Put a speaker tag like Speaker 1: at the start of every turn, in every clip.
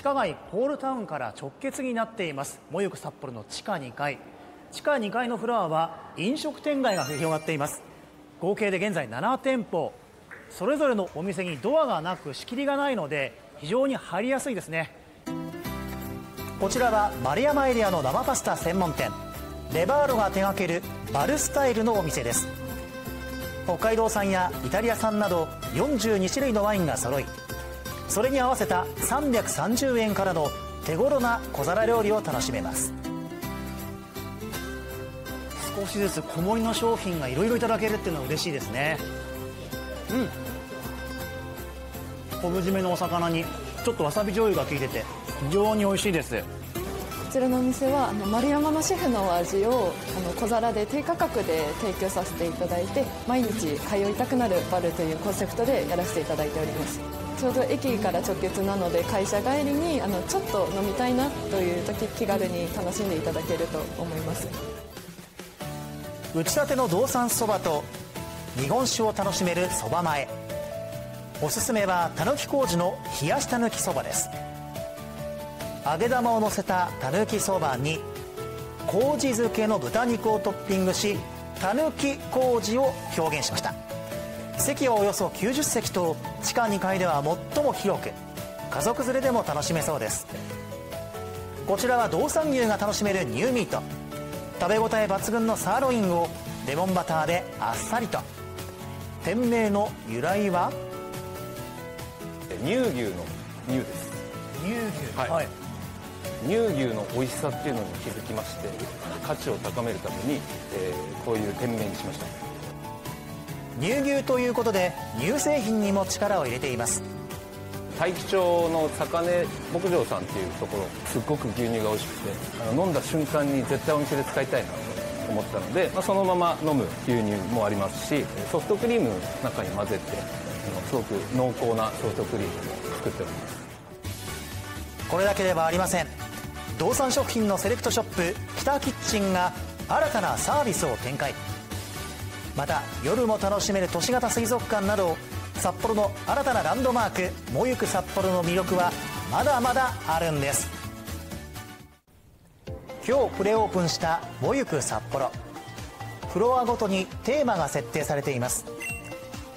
Speaker 1: 地下街ポールタウンから直結になっています。もゆく札幌の地下2階。地下2階のフロアは飲食店街が広がっています。合計で現在7店舗。それぞれのお店にドアがなく仕切りがないので非常に入りやすいですね。こちらは丸山エリアの生パスタ専門店。レバーロが手掛けるバルスタイルのお店です。北海道産やイタリア産など42種類のワインが揃いそれに合わせた330円からの手ごろな小皿料理を楽しめます。少しずつ小盛りの商品がいろいろいただけるっていうのは嬉しいですね。うん。昆布締めのお魚にちょっとわさび醤油が効いてて非常に美味しいです。
Speaker 2: ちらのお店はあの丸山のシェフのお味をあの小皿で低価格で提供させていただいて毎日通いたくなるバルというコンセプトでやらせていただいております。ちょうど駅から直結なので会社帰りにあのちょっと飲みたいなという時気軽に楽しんでいただけると思います。
Speaker 1: 打ちたての道産そばと日本酒を楽しめるそば前。おすすめはたぬき工事の冷やしたぬきそばです。揚げ玉をのせたたぬきそばに麹漬けの豚肉をトッピングしたぬき麹を表現しました。席はおよそ90席と地下2階では最も広く家族連れでも楽しめそうです。こちらは道産牛が楽しめるニューミート。食べ応え抜群のサーロインをレモンバターであっさりと。店名の由来は？
Speaker 3: 乳牛の乳です。
Speaker 1: 乳牛。
Speaker 3: はい乳牛の美味しさっていうのに気づきまして価値を高めるために、えーこういう店名にしました。
Speaker 1: 乳牛ということで乳製品にも力を入れています。
Speaker 3: 大樹町の坂根牧場さんっていうところすっごく牛乳が美味しくてあの飲んだ瞬間に絶対お店で使いたいなと思ったので、まあ、そのまま飲む牛乳もありますしソフトクリームの中に混ぜてあのすごく濃厚なソフトクリームを作っております。
Speaker 1: これだけではありません道産食品のセレクトショップ北キッチンが新たなサービスを展開。また夜も楽しめる都市型水族館など札幌の新たなランドマークもゆく札幌の魅力はまだまだあるんです。今日プレオープンしたもゆく札幌。フロアごとにテーマが設定されています。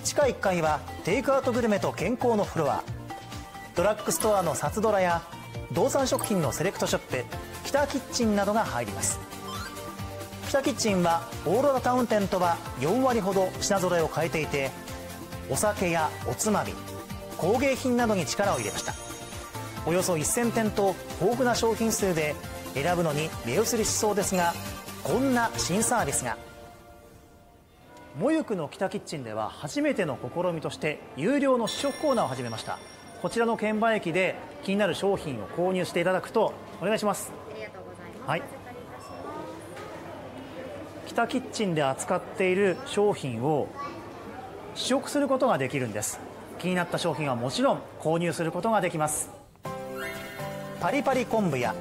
Speaker 1: 地下1階はテイクアウトグルメと健康のフロア。ドラッグストアの札ドラや道産食品のセレクトショップ北キッチンなどが入ります。北キッチンはオーロラタウン店とは4割ほど品揃えを変えていてお酒やおつまみ工芸品などに力を入れました。およそ1000点と豊富な商品数で選ぶのに目移りしそうですがこんな新サービスが。もゆくの北キッチンでは初めての試みとして有料の試食コーナーを始めました。こちらの券売機で気になる商品を購入していただくとお願いします。
Speaker 4: ありがとうございます。
Speaker 1: はい。北キッチンで扱っている商品を試食することができるんです。気になった商品はもちろん購入することができます。パリパリ昆布や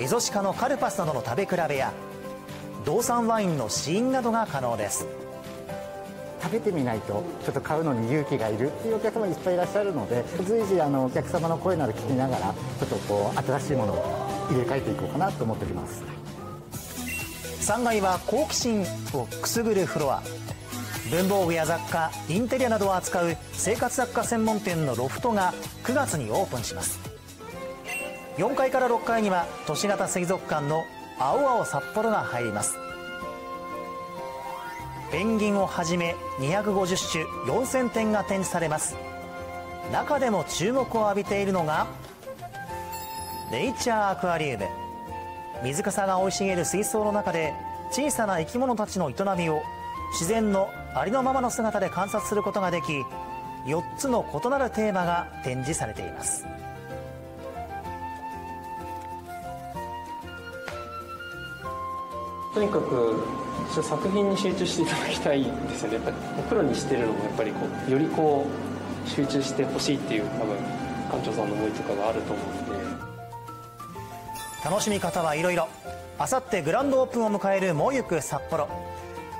Speaker 1: エゾシカのカルパスなどの食べ比べや道産ワインの試飲などが可能です
Speaker 5: 食べてみないとちょっと買うのに勇気がいるっていうお客様いっぱいいらっしゃるので随時あのお客様の声など聞きながらちょっとこう新しいものを入れ替えていこうかなと思っております。
Speaker 1: 3階は好奇心をくすぐるフロア。文房具や雑貨インテリアなどを扱う生活雑貨専門店のロフトが9月にオープンします。4階から6階には都市型水族館の青々札幌が入ります。ペンギンをはじめ250種4000点が展示されます。中でも注目を浴びているのがネイチャーアクアリウム。水かさが生い茂る水槽の中で小さな生き物たちの営みを自然のありのままの姿で観察することができ4つの異なるテーマが展示されています。
Speaker 6: とにかく作品に集中していただきたいんですよね。やっぱりプロにしてるのもやっぱりこうよりこう集中してほしいっていう多分館長さんの思いとかがあると思うんで。
Speaker 1: 楽しみ方はいろいろ。あさってグランドオープンを迎えるもゆく札幌。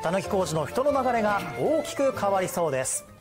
Speaker 1: たぬき工事の人の流れが大きく変わりそうです。